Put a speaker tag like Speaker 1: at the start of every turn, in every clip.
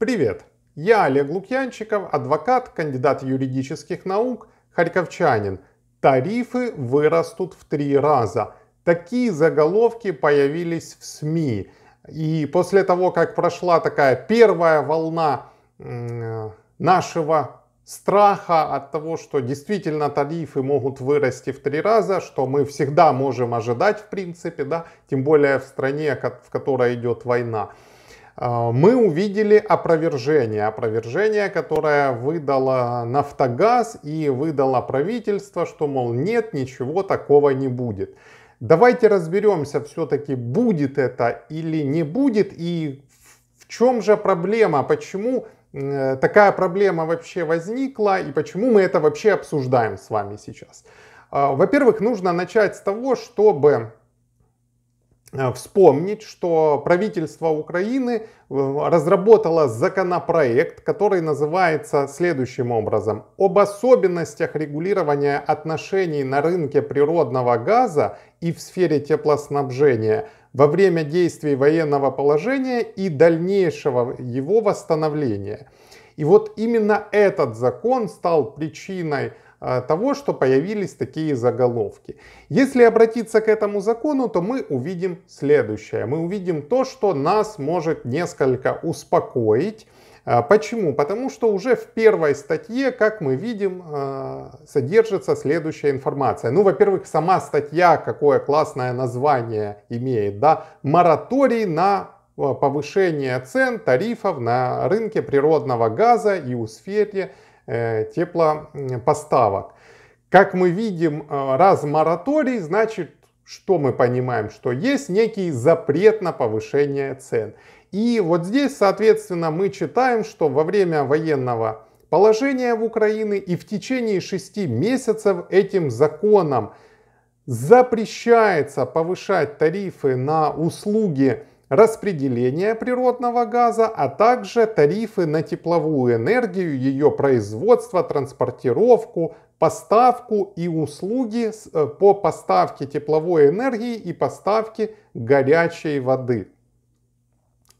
Speaker 1: Привет! Я Олег Лукьянчиков, адвокат, кандидат юридических наук, харьковчанин. Тарифы вырастут в три раза. Такие заголовки появились в СМИ. И после того, как прошла такая первая волна нашего страха от того, что действительно тарифы могут вырасти в три раза, что мы всегда можем ожидать в принципе, да, тем более в стране, в которой идет война, мы увидели опровержение. Опровержение, которое выдало Нафтогаз и выдало правительство, что, мол, нет, ничего такого не будет. Давайте разберемся все-таки, будет это или не будет, и в чем же проблема, почему Э, такая проблема вообще возникла и почему мы это вообще обсуждаем с вами сейчас. А, во-первых, нужно начать с того, чтобы вспомнить, что правительство Украины э, разработало законопроект, который называется следующим образом. Об особенностях регулирования отношений на рынке природного газа и в сфере теплоснабжения – во время действий военного положения и дальнейшего его восстановления. И вот именно этот закон стал причиной э, того, что появились такие заголовки. Если обратиться к этому закону, то мы увидим следующее. Мы увидим то, что нас может несколько успокоить, а, почему? Потому что уже в первой статье, как мы видим, а, содержится следующая информация. Ну, во-первых, сама статья, какое классное название имеет, да, мораторий на а, повышение цен, тарифов на рынке природного газа и у сфере теплопоставок. Как мы видим, раз мораторий, значит, что мы понимаем? Что есть некий запрет на повышение цен. И вот здесь, соответственно, мы читаем, что во время военного положения в Украине и в течение шести месяцев этим законом запрещается повышать тарифы на услуги распределения природного газа, а также тарифы на тепловую энергию, ее производство, транспортировку, поставку и услуги э, по поставке тепловой энергии и поставке горячей воды.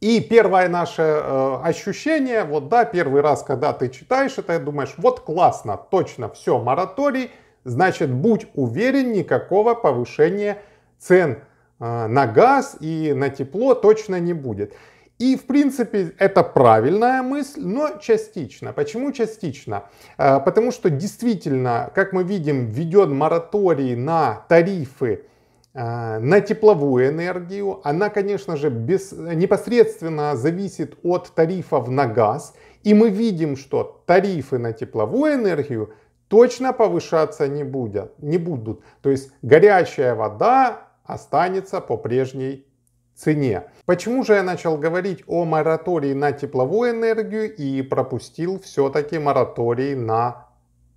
Speaker 1: И первое наше э, ощущение, вот да, первый раз, когда ты читаешь это, думаешь, вот классно, точно, все, мораторий, значит, будь уверен, никакого повышения цен на газ и на тепло точно не будет. И, в принципе, это правильная мысль, но частично. Почему частично? Э, потому что действительно, как мы видим, введен мораторий на тарифы а, на тепловую энергию. Она, конечно же, без, непосредственно зависит от тарифов на газ. И мы видим, что тарифы на тепловую энергию точно повышаться не будут. Не будут. То есть горячая вода останется по прежней цене. Почему же я начал говорить о моратории на тепловую энергию и пропустил все-таки мораторий на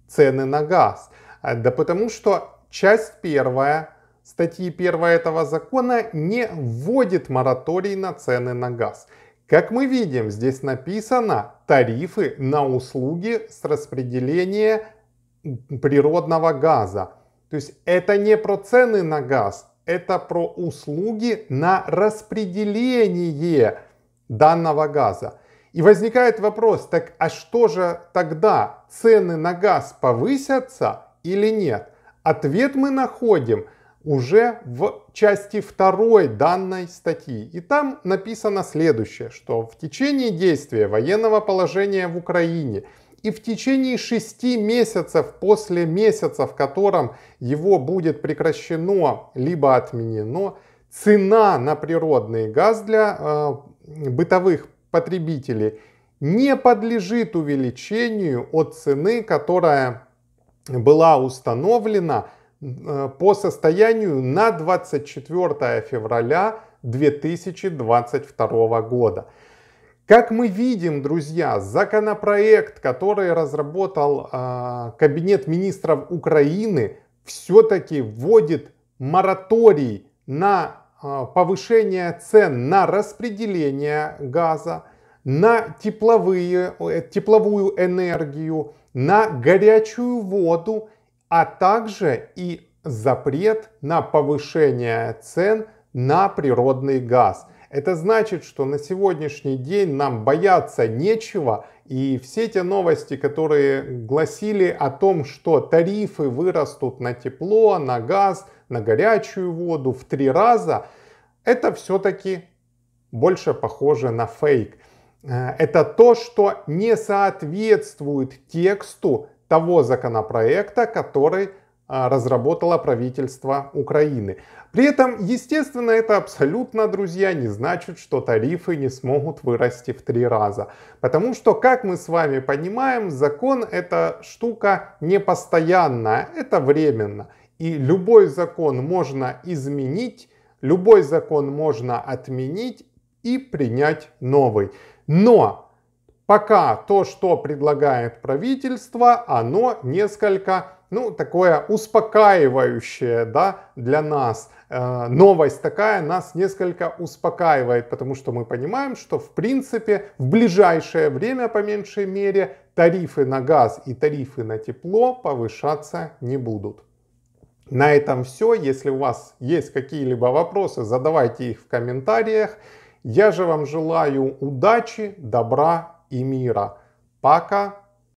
Speaker 1: цены на газ? Да потому что часть первая статьи 1 этого закона не вводит мораторий на цены на газ. Как мы видим, здесь написано тарифы на услуги с распределения природного газа. То есть это не про цены на газ, это про услуги на распределение данного газа. И возникает вопрос, так а что же тогда, цены на газ повысятся или нет? Ответ мы находим – уже в части второй данной статьи. И там написано следующее, что в течение действия военного положения в Украине и в течение шести месяцев после месяца, в котором его будет прекращено либо отменено, цена на природный газ для э, бытовых потребителей не подлежит увеличению от цены, которая была установлена Э, по состоянию на 24 февраля 2022 года. Как мы видим, друзья, законопроект, который разработал э, Кабинет министров Украины, все-таки вводит мораторий на э, повышение цен на распределение газа, на тепловые, э, тепловую энергию, на горячую воду а также и запрет на повышение цен на природный газ. Это значит, что на сегодняшний день нам бояться нечего, и все те новости, которые гласили о том, что тарифы вырастут на тепло, на газ, на горячую воду в три раза, это все-таки больше похоже на фейк. Э, это то, что не соответствует тексту того законопроекта, который разработало правительство Украины. При этом, естественно, это абсолютно, друзья, не значит, что тарифы не смогут вырасти в три раза. Потому что, как мы с вами понимаем, закон это штука непостоянная, это временно. И любой закон можно изменить, любой закон можно отменить и принять новый. Но пока то, что предлагает правительство, оно несколько ну, такое успокаивающее, да, для нас. Э, новость такая нас несколько успокаивает, потому что мы понимаем, что в принципе в ближайшее время, по меньшей мере, тарифы на газ и тарифы на тепло повышаться не будут. На этом все. Если у вас есть какие-либо вопросы, задавайте их в комментариях. Я же вам желаю удачи, добра и мира. Пока!